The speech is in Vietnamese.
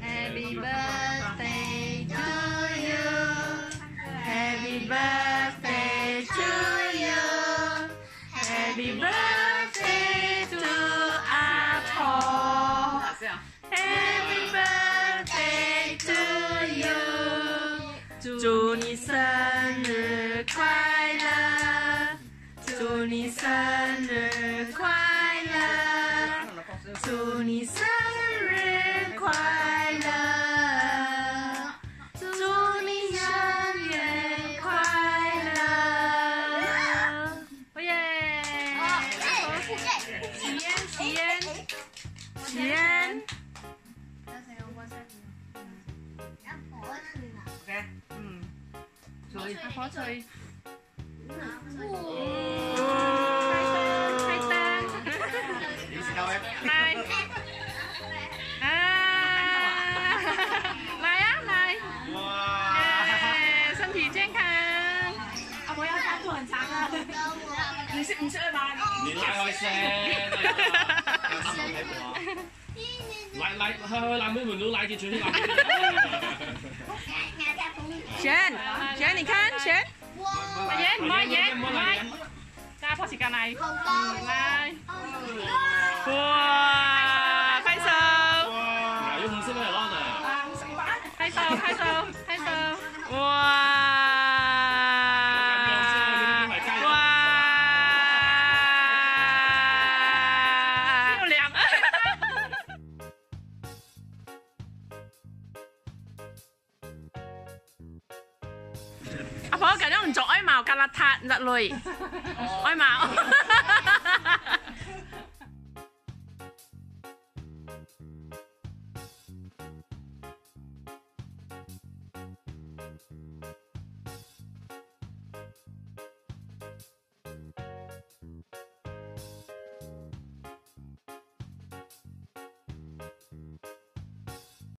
Happy birthday to you. Happy birthday to you. Happy birthday to Apple. Happy birthday to you. 祝你生日快乐，祝你生日快乐，祝你生 Jen. Ok. Ừ. Rồi, ta khó chơi. Hai ta. Đi sao em? Này. À. Này á, này. Sân thì trên khang. À, bố em ta chuẩn sáng à. Mình sẽ mình sẽ bàn. Mình lại hỏi xem. 来，好佩服啊！来来，喝喝蓝莓粉都来一拳，来！拳拳，你看拳。阿爷，唔好爷，唔好。加拖时间嚟。来。哇！拍手。哇，有红色来，攞嚟。红。手，拍手。感觉你 giác còn chó.